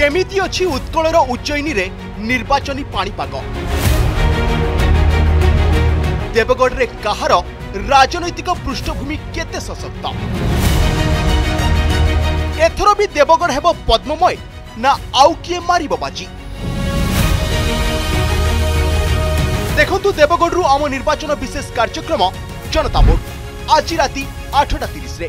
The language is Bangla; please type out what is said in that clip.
কেমিতি অছি উৎকলর উজ্জয়িনীরে নির্বাচনী পাপাগ দেবগড়ে কাহার রাজনৈতিক পৃষ্ঠভূমি কেতে সশক্ত এথর বি দেবগড় হব পদ্মময় না আউ কি মারিব বাজি দেখন্তু দেবগড়ু আম নির্বাচন বিশেষ কার্যক্রম জনতা ভোট আজ রাতে আটটা তিরিশে